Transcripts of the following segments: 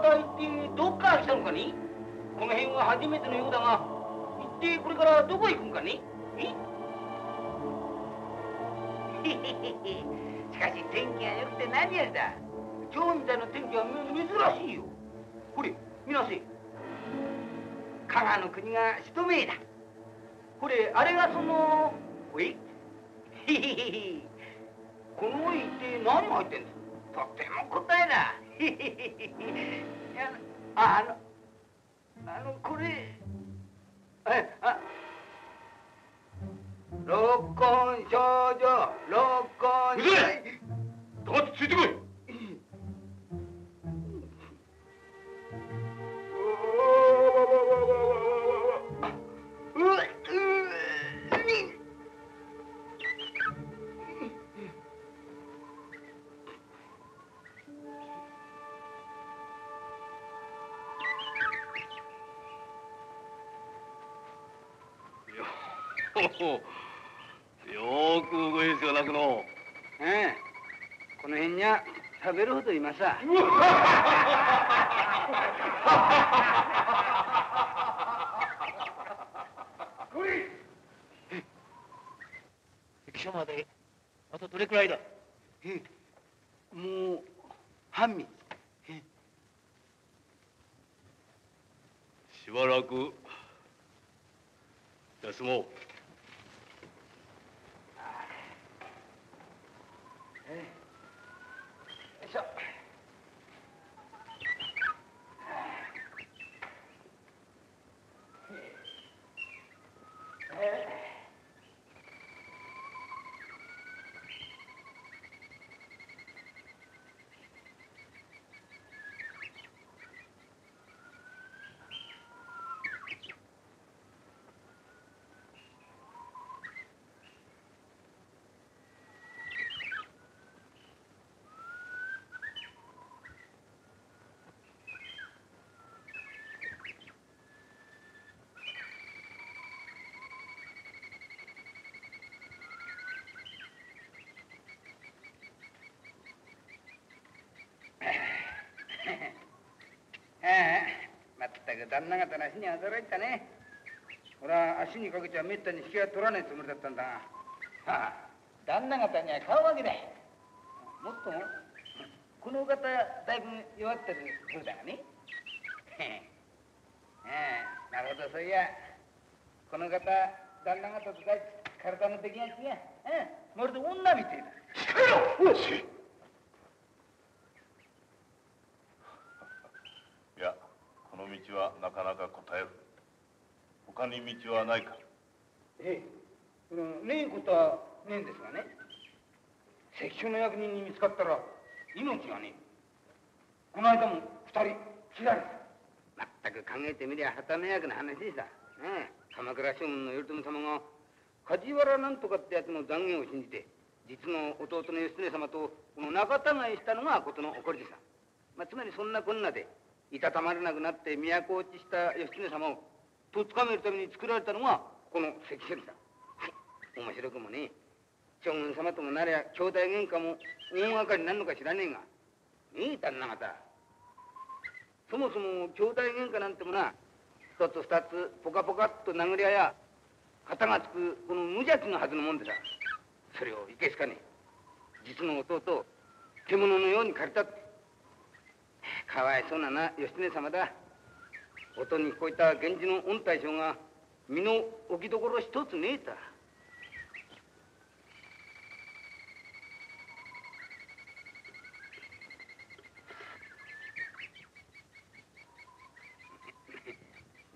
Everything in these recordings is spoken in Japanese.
旦那方は一体どっから来たのかね？この辺は初めてのようだが一体これからどこへ行くん根少女六根うぜ黙ってついてこい。は食べるほどいまさ 駅所まであとどれくらいだえもう半身しばらく休もうよいしょああまったく旦那方の足に驚いたね。俺は足にかけちゃめったに引きは取らねえつもりだったんだ。がはあ旦那方には買うわけだ。もっともこの方だいぶ弱ってるようだがね。へえああなるほどそういやこの方旦那方とだい体の出来が違ううんまるで女みてえだいやこの道はなかなか答える。他に道はないか。ええ、そのねえことはねえんですがね。関所の役人に見つかったら命がねこの間も二人切られた。まったく考えてみりゃ旗迷惑な話でさ、ねえ、鎌倉将軍の頼朝様が梶原なんとかってやつの残言を信じて実の弟の義経様とこの仲違いしたのが事の起こりでさ、まあ、つまりそんなこんなでいたたまれなくなって都落ちした義経様をとっつかめるために作られたのがこの関所でさ面白くもね将軍様ともなりゃ兄弟喧嘩も大掛かりになるのか知らねえが。ねえ旦那方。そもそも兄弟喧嘩なんてもな一つ二つポカポカっと殴り合いや肩がつくこの無邪気なはずのもんでさ。それをいけすかね実の弟獣のように借りたってかわいそうなな義経様だ。音に聞こえた源氏の御大将が身の置きどころ一つねえた。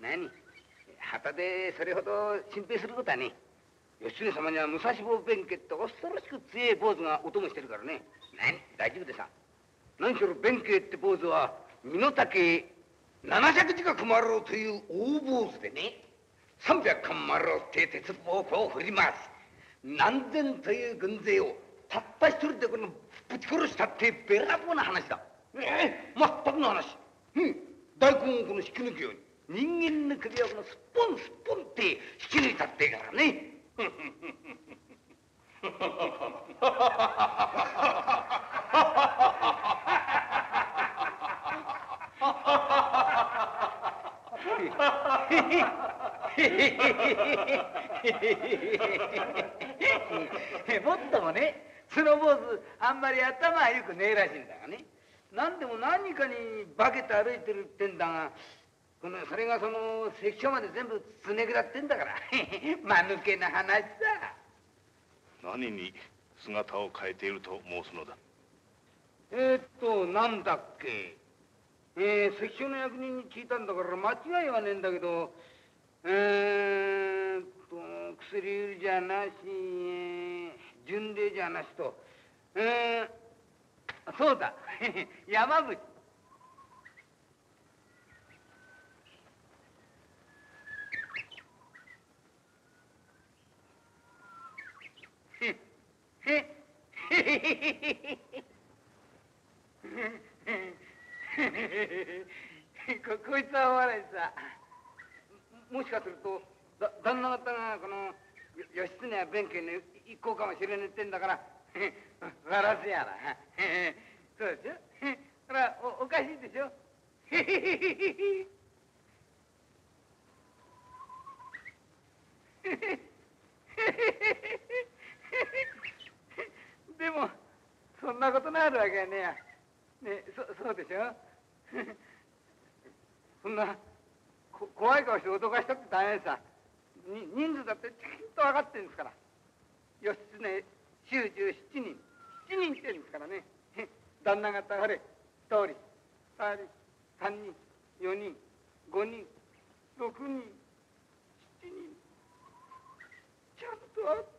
何？旗でそれほど心配することはね義経様には武蔵坊弁慶って恐ろしく強い坊主がお供してるからね。何？大丈夫でさ何しろ弁慶って坊主は身の丈七尺近くもあろうという大坊主でね三百貫もあろうって鉄棒を振り回す。何千という軍勢をたった一人でこのぶち殺したってべらぼうな話だ。ええ全くの話。うん。大根をこの引き抜くように人間の首をこのすっぽんすっぽんって引き抜いたってからね。もっともねその坊主あんまり頭はよくねえらしいんだがね何でも何かに化けて歩いてるってんだがこのそれがその関所まで全部つねくだってんだから間抜けな話さ何に姿を変えていると申すのだえー、っとなんだっけえー、関所の役人に聞いたんだから間違いはねえんだけどえー、と薬売りじゃなし、巡礼じゃなしとえー、そうだ 山伏 ここいつはお笑いさ。もしかするとだ旦那方がこの義経や弁慶に行こうかもしれねえってんだから 笑わせやら。そうでしょ。ほらおおかしいでしょでもそんなことのあるわけはねえや。ねそそうでしょそんなこ怖い顔して脅かしたって大変さに人数だってちゃんと分かってんですから。義経九十七人。七人ってんですからね。旦那方あれ一人二人三人四人五人六人七人。ちゃんとあって。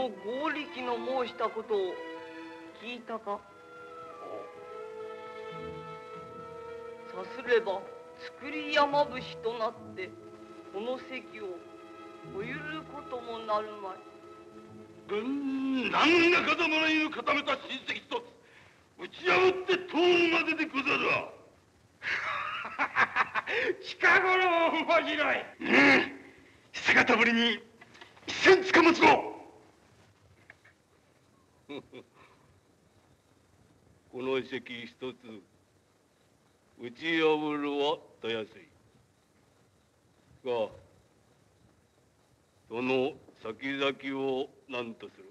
の合力の申したことを聞いたか？さすれば作り山伏となってこの席をおゆることもなるまい。うん何が風間の犬固めた親戚一つ打ち破って通るまででござるわ。近頃面白い。うん久方ぶりに一戦つかむつごこの席一つ打ち破るはたやすい。がその先々を何とする。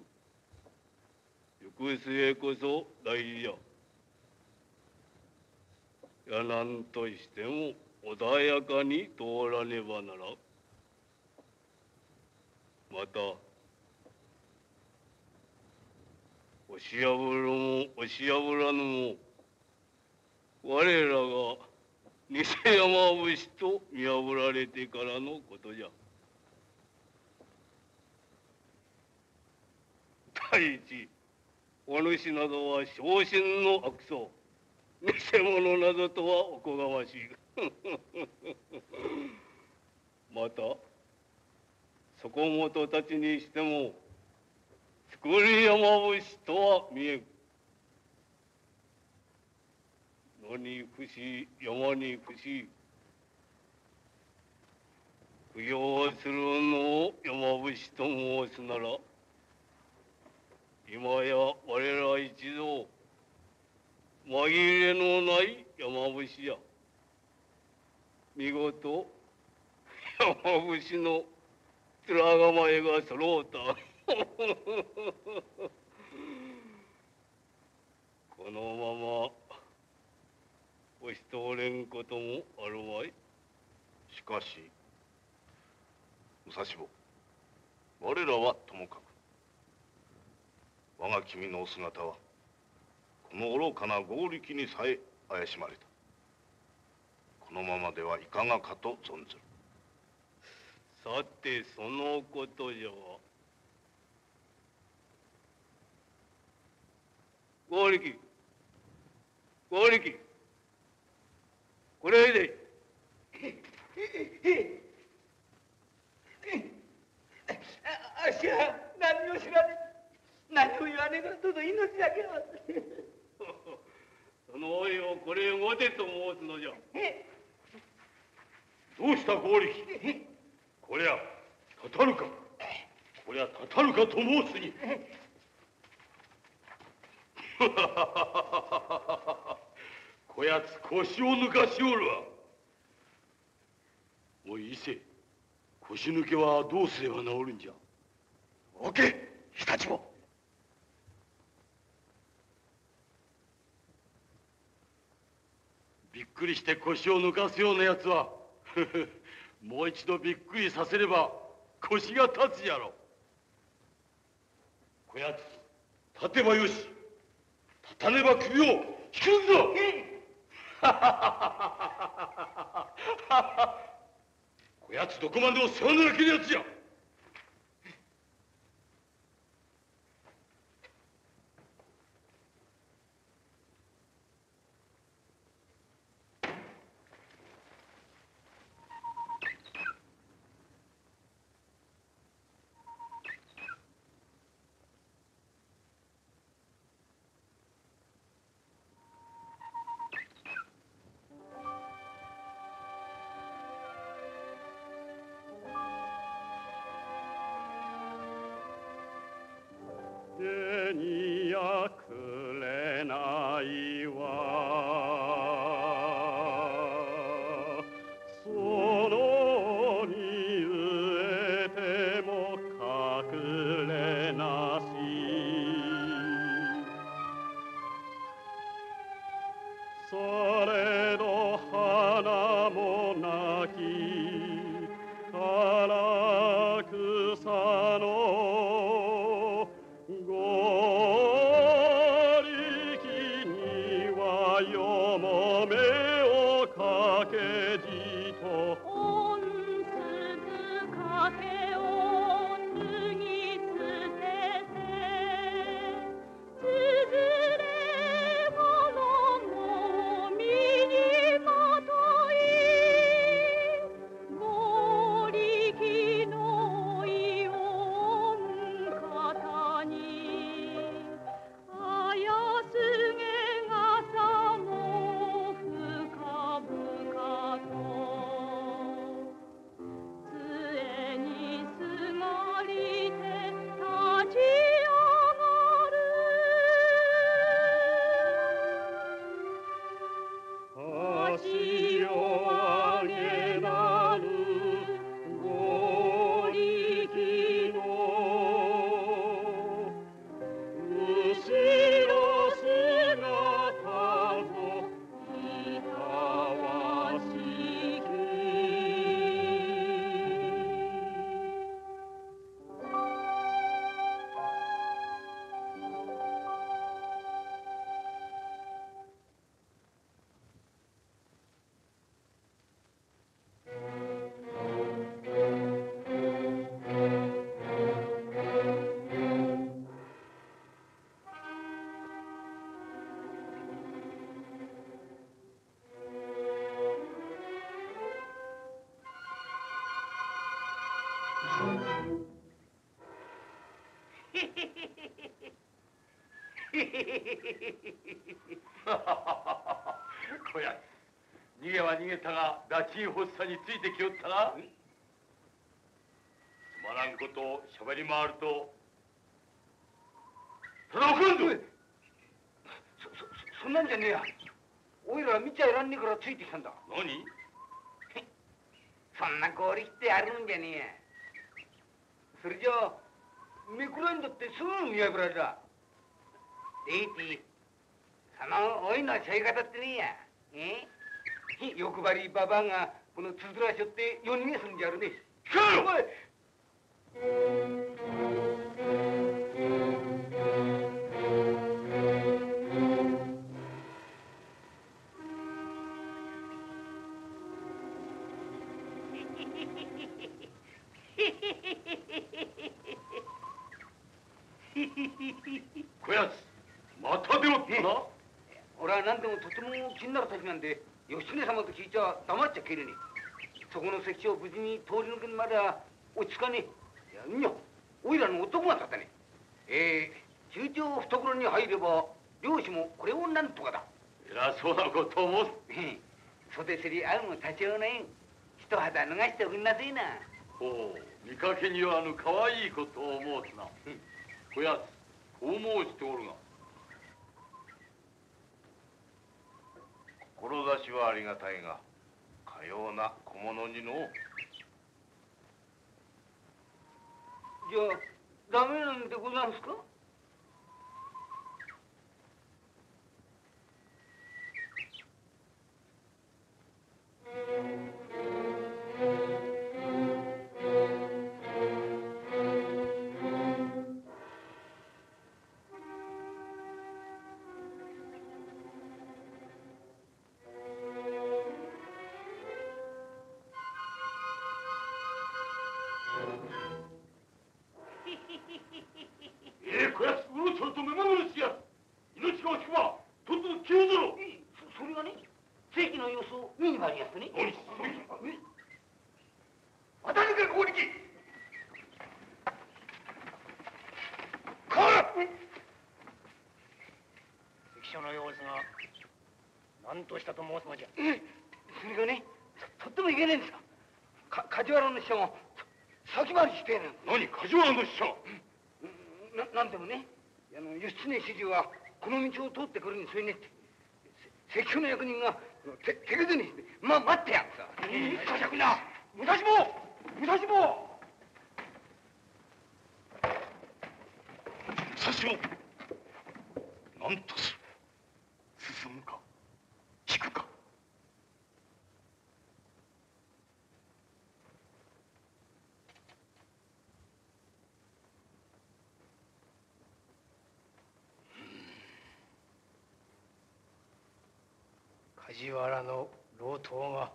行く末こそ大事じゃやなんとしても穏やかに通らねばならん。また押し破るも押し破らぬも我らが偽山伏と見破られてからのことじゃ。第一お主などは昇進の悪僧偽物などとはおこがましい。またそこもとたちにしても作り山伏とは見えん。野に伏し山に伏し不要するのを山伏と申すなら今や我ら一同紛れのない山伏じゃ見事山伏の面構えが揃うた。このまま押し通れんこともあるまい。しかし武蔵坊我らはともかく我が君のお姿はこの愚かな合力にさえ怪しまれた。このままではいかがかと存ずる。さてそのことじゃ兄貴ご兄貴これであっしは何も知らねえ何も言わねえからどうぞ命だけはそのおいをこれを持てと申すのじゃどうした合力こりゃたたるかこりゃたたるかと申すに こやつ腰を抜かしおるわ。おい伊勢腰抜けはどうすれば治るんじゃ。おけ日立も。びっくりして腰を抜かすようなやつは もう一度びっくりさせれば腰が立つじゃろ。こやつ立てばよし立たねば首を引くぞこやつどこまでも世話の焼けるやつじゃ こやつ逃げは逃げたが拉致発作についてきよったな。つまらんことをしゃべり回るとただおかんぞそそそんなんじゃねえや。おいら見ちゃいらんねえからついてきたんだ。何？そんな合力ってあるんじゃねえや。それじゃあめくらんだってすぐ見破られたデイティそのおいのちょい方ってねえや。え？欲張りババアがこのつづらしょって夜逃げすんじゃるね。気になんで義経様と聞いちゃ黙っちゃけれねえそこの関所を無事に通り抜けるまでは落ち着かねえ。いやおいらの男が立たね。ええー、中長懐に入れば漁師もこれをなんとかだ。偉そうなことを申す袖すり合うも多少ない一肌脱がしておくんなせえな。ほう。見かけにはあの可愛いことを申すな。こやつこう申しておるが志はありがたいがかような小物にのじゃあダメなんでござんすか？者が先回りしてえな何梶原の使者ななんでもね。あの義経主事はこの道を通ってくるにそれねって。せ関所の役人がて手ぐずにしてま待ってやんさかしゃくな。武蔵坊武蔵坊武蔵を何とする進むか引くか梶原の老頭が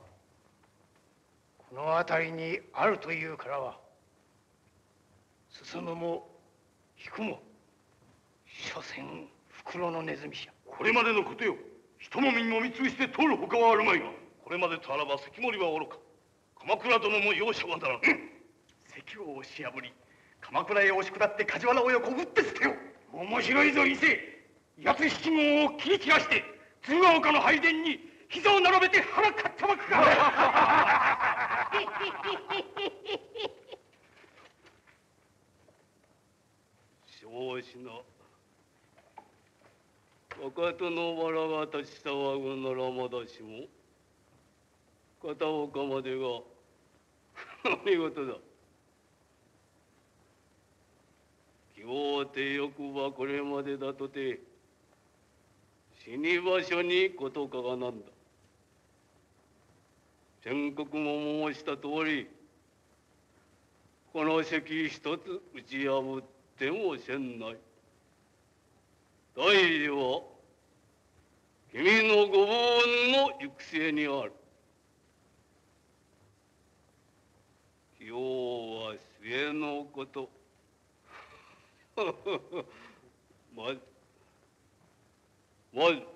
この辺りにあるというからは進むも引くも所詮袋のネズミじゃ。これまでのことよ。一もみにもみつぶして通るほかはあるまいがこれまでとあらば関森はおろか。鎌倉殿も容赦はならん。関を押し破り鎌倉へ押し下って梶原親子を撃って捨てよ面白いぞ伊勢。八七号を切り散らして鶴岡の拝殿に膝を並べて腹かったまくか。少子な若手のバラが立ち騒ぐならまだしも片岡までが 見事だ。希望て欲はこれまでだとて死に場所にことかがなんだ。宣告も申した通りこの席一つ打ち破ってもせんない。大事は君のご分の行く末にある。今日は末のこと。まずまず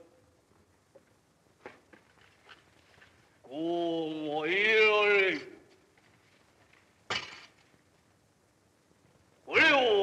こうもいられこれを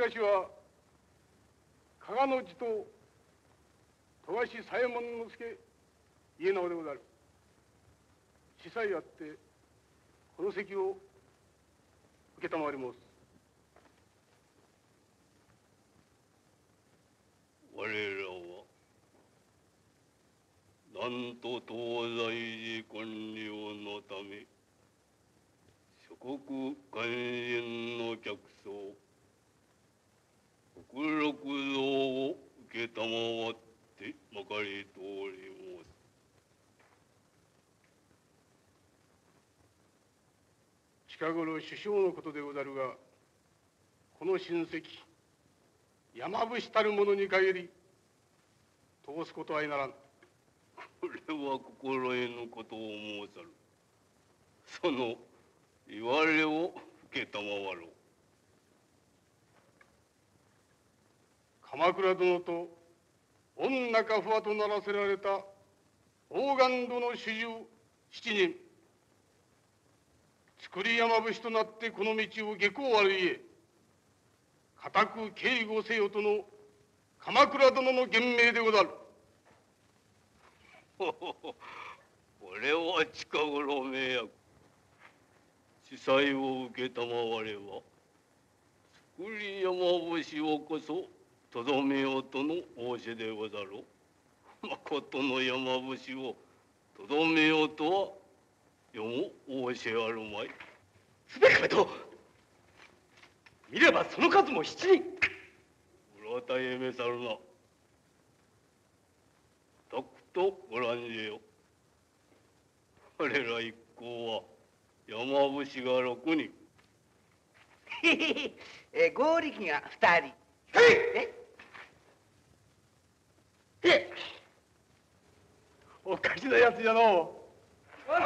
私は加賀の地頭富樫左衛門之助家直でござる。司祭あってこの席を承ります我らはなんと東西寺建立のため諸国関連の客層国禄像を承ってまかり通ります近頃首相のことでござるがこの親戚山伏たる者に限り通すことはならん。これは心得ぬことを申さる。その言われを承ろう。鎌倉殿と御中不破とならせられた大岩殿主従七人造り山伏となってこの道を下校あるゆえ固く警護せよとの鎌倉殿の言命でござる。これは近頃迷惑司祭を承れば造り山伏をこそとどめようとの仰せでござろう。まことの山伏をとどめようとは世も仰せあるまい。すべかと見ればその数も七人。浦田へ召さるな。たくとご覧じよ我ら一行は山伏が六人。え合力が二人。え？え？おかしなやつじゃの問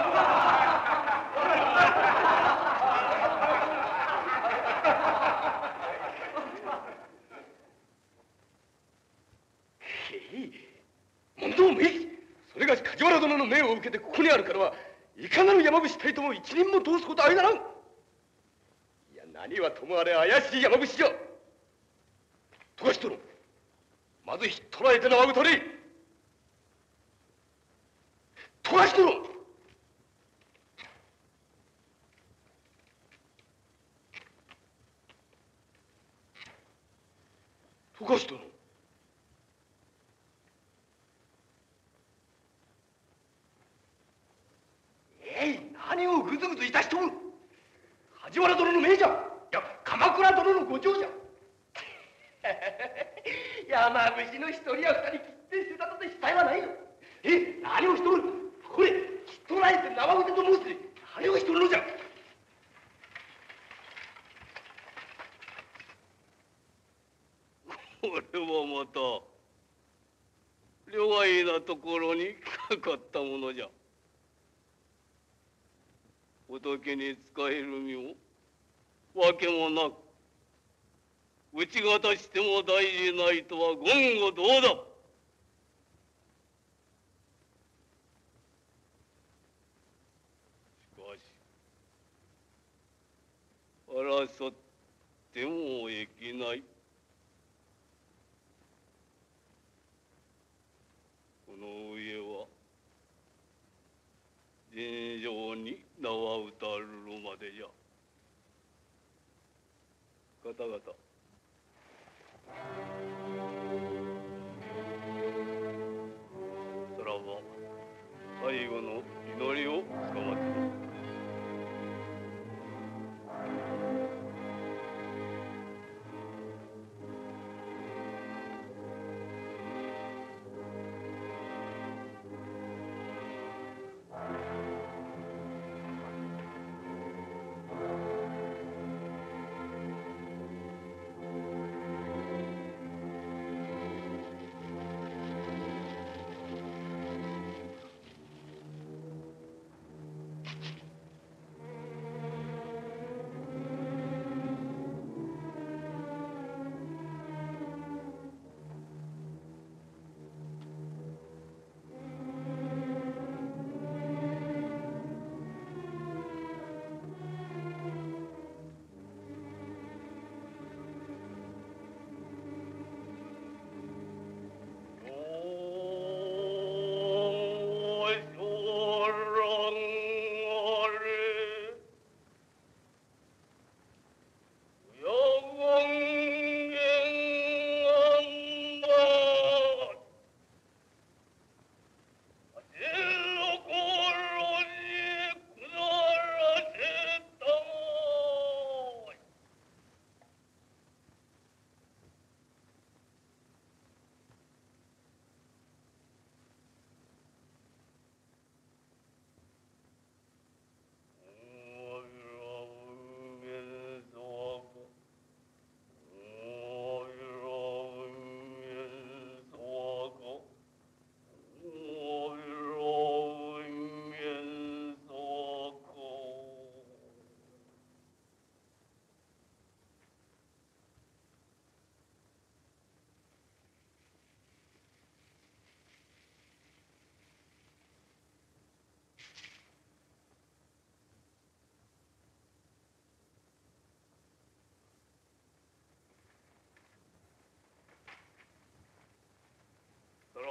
答無益。それが梶原殿の命を受けてここにあるからはいかなる山伏隊とも一人も通すことありならん。いや何はともあれ怪しい山伏じゃ富樫殿まずひっ捕らえて縄を取れ富樫殿富樫殿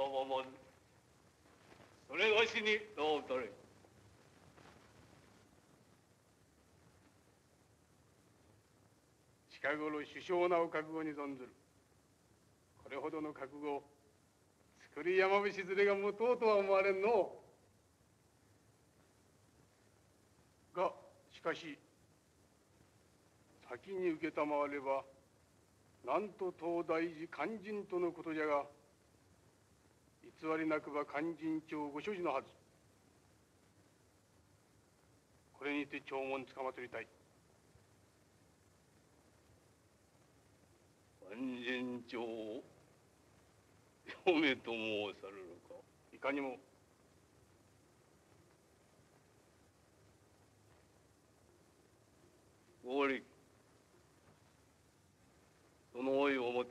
まずそれがしにどうとれ近頃首相なお覚悟に存ずるこれほどの覚悟作り山伏連れが持とうとは思われんのがしかし先に承ればなんと東大寺肝心とのことじゃが偽りなくば肝心帳ご所持のはず。これにて弔問つかまつりたい。勧進帳を読めと申されるか。いかにも。合力そのおいを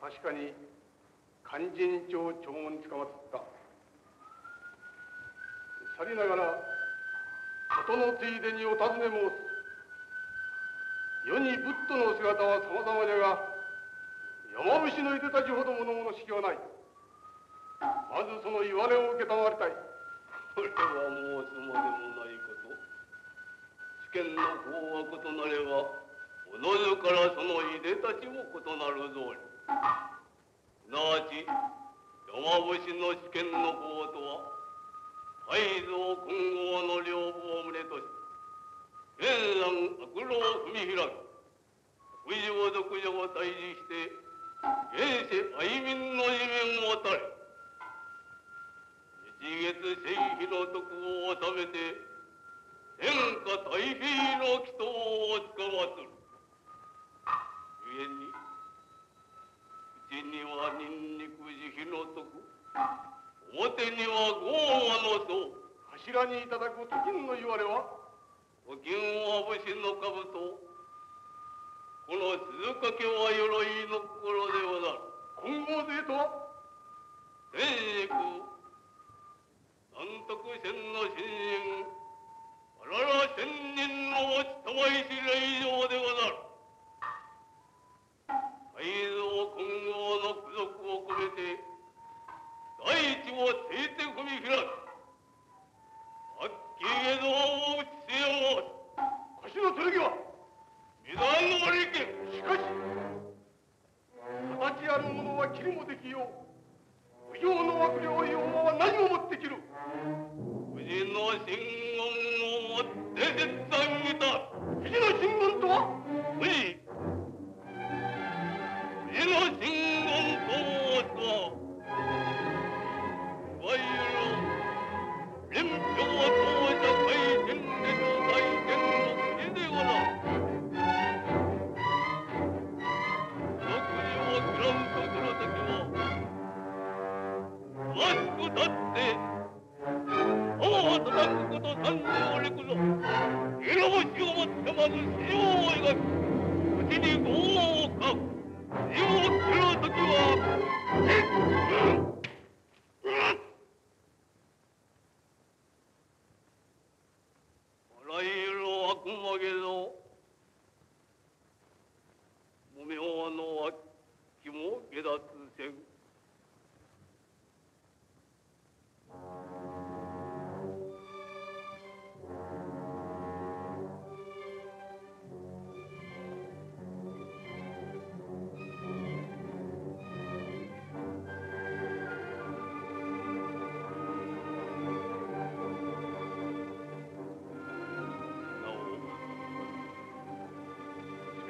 確かに勧進帳長門に捕まつった。さりながら事のついでにお尋ね申す。世に仏徒の姿は様々じゃが山伏のいでたちほど物々しきはない。まずその言われを受けたまりたい。これは申すまでもないこと。試験の方は異なればおのずからそのいでたちも異なるぞりすなわち山伏の試験の方とは泰造混合の両方を胸とし天山悪路を踏み開き無常俗女を退治して現世愛民の地面をたれ日月正義の徳を収めて天下太平の祈祷をつかまつる。故にうちにはニンニク慈悲の徳表には豪華の僧頭にいただく時の言われはお金は武士の兜この鈴掛は鎧の心ではなる混合勢とは天竺南徳仙の新人あらら千人の落ちたまいし令状でござる改造混合の苦俗を込めて大地をついて踏み開き悪鬼へのを打ちせよ腰の剣は未断の利権しかし形ある者は切りもできよう。無用の悪霊用は何をもって切る。無事の真言をもって絶賛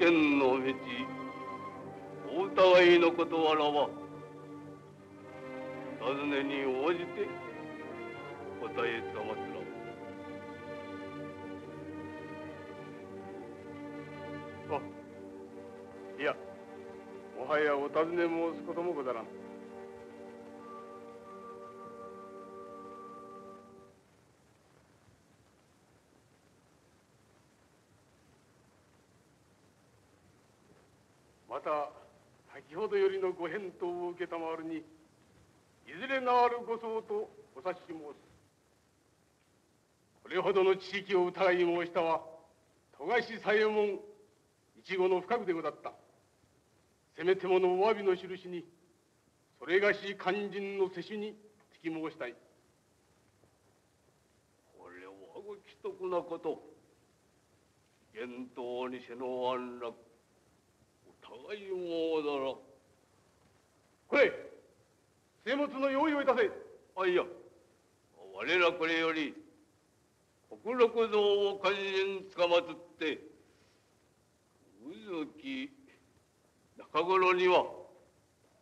剣の道お疑いのことあらばまた先ほどよりのご返答を受けたまわるにいずれなあるご相とお察し申す。これほどの知識を疑い申したは富樫左衛門一語の深くでござった。せめてものお詫びの印にそれがし肝心の世襲につき申したい。これはご奇特なこと。厳冬にせの安楽互いもだらこれ生物の用意をいたせ。あいや。我らこれより国六六蔵を関心つかまつって宇月中頃には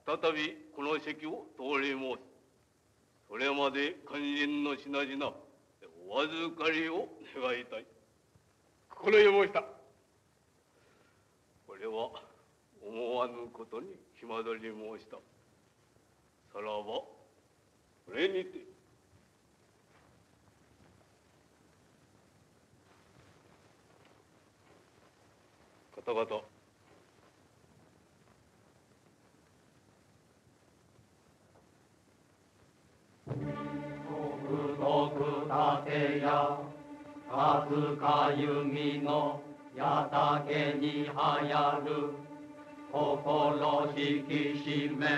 再びこの席を通り申すそれまで関心の品々お預かりを願いたい。心得申した。これは思わぬことに暇取り申した。さらばこれにて。方々。徳立や数か弓の矢だけに流行る。心引き締め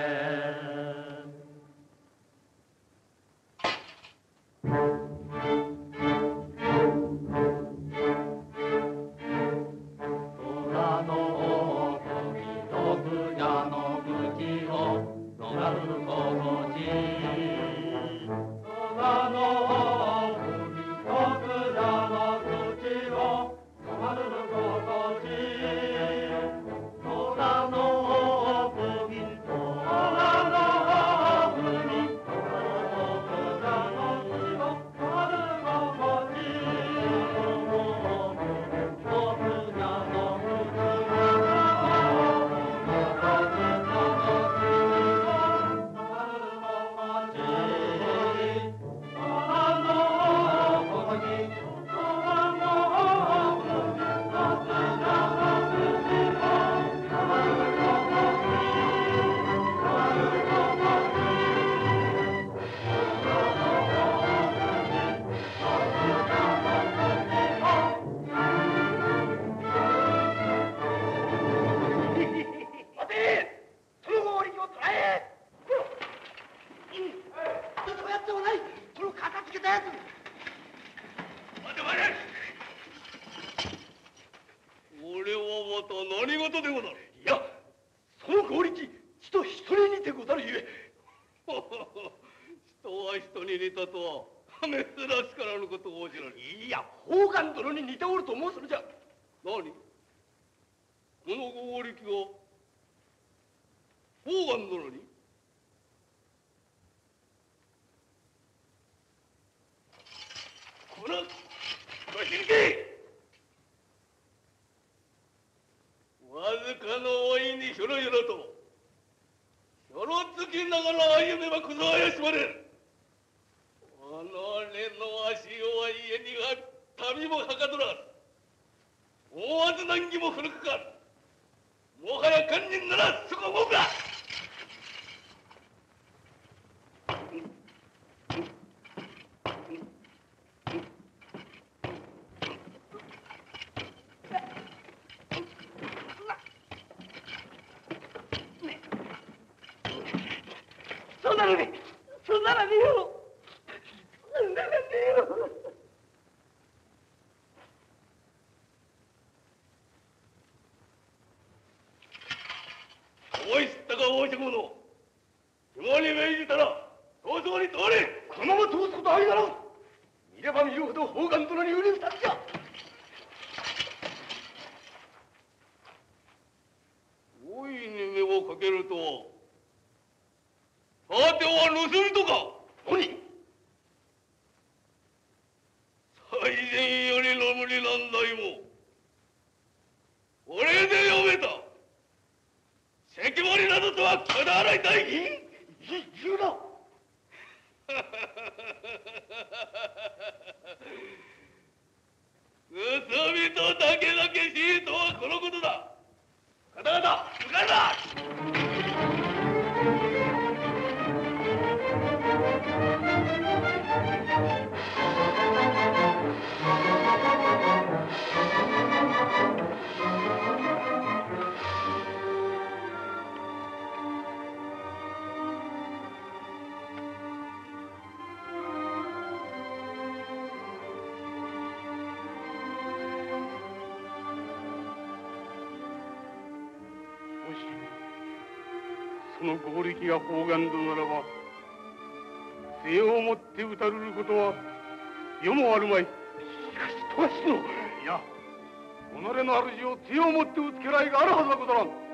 の合力が宝願殿ならば礼をもって打たれることは世もあるまい。しかし殿いや己の主を杖をもって打つ家来があるはずはござらん。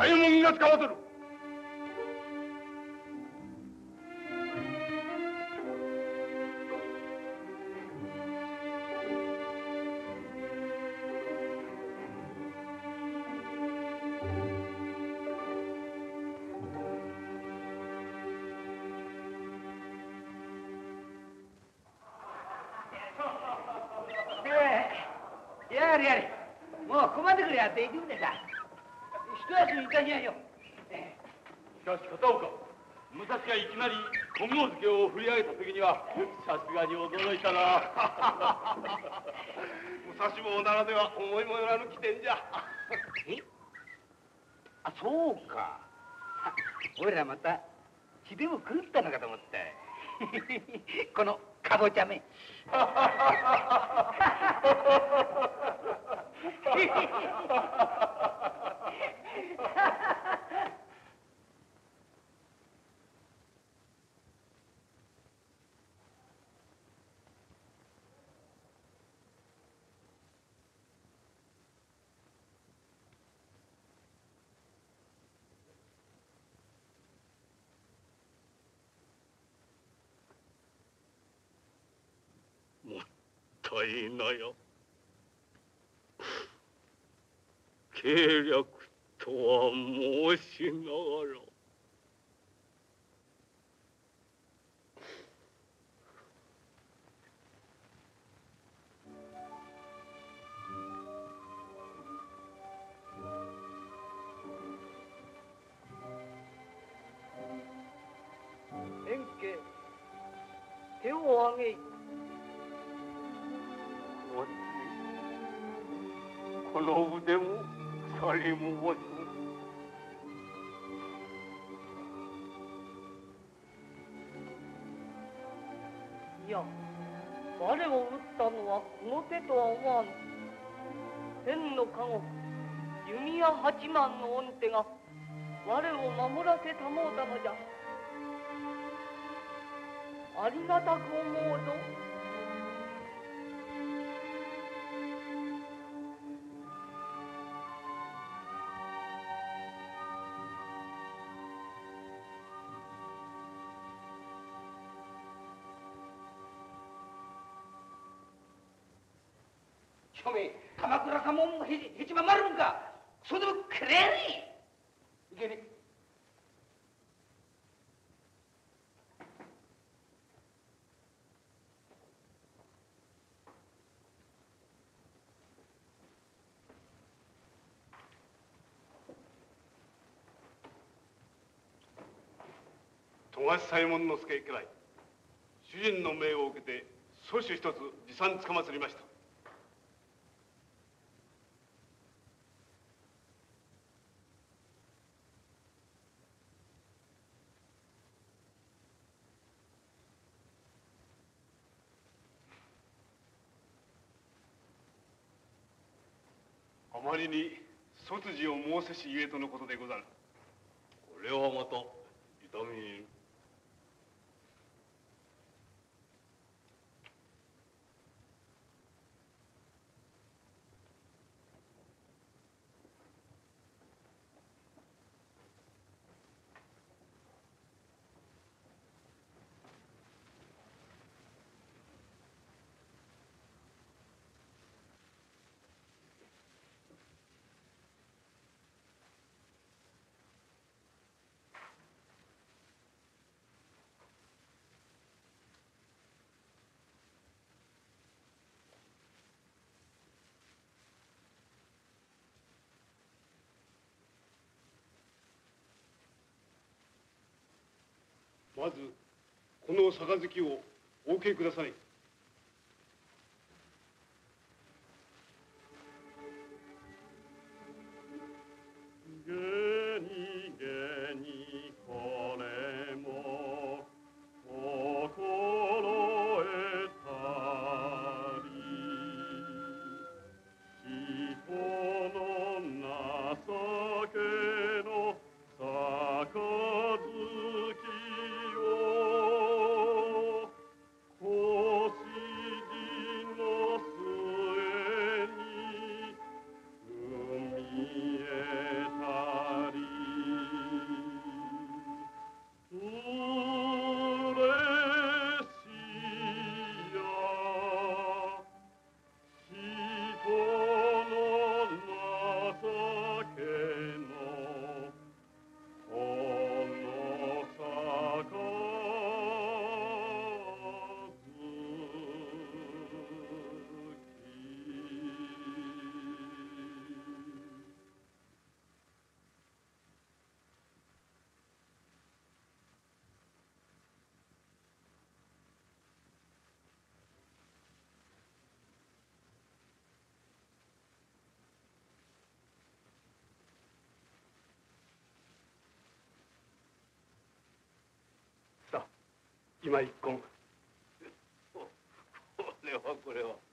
左衛門が使わせる。のかぼちゃめもったいなや 計略とは申しながら。鎖も忘いや我を撃ったのはこの手とは思わぬ天の加護弓矢八幡の御手が我を守らせたもうたのじゃ。ありがたく思うぞ。鎌倉かもんもへちままるんか。それでもくれねえいけね富樫左衛門之助家来主人の命を受けて阻止一つ持参つかまつりました。あまりに卒事を申せしゆえとのことでござる。これはまた痛み入るまずこの杯をお受けください。今一献。これはこれは。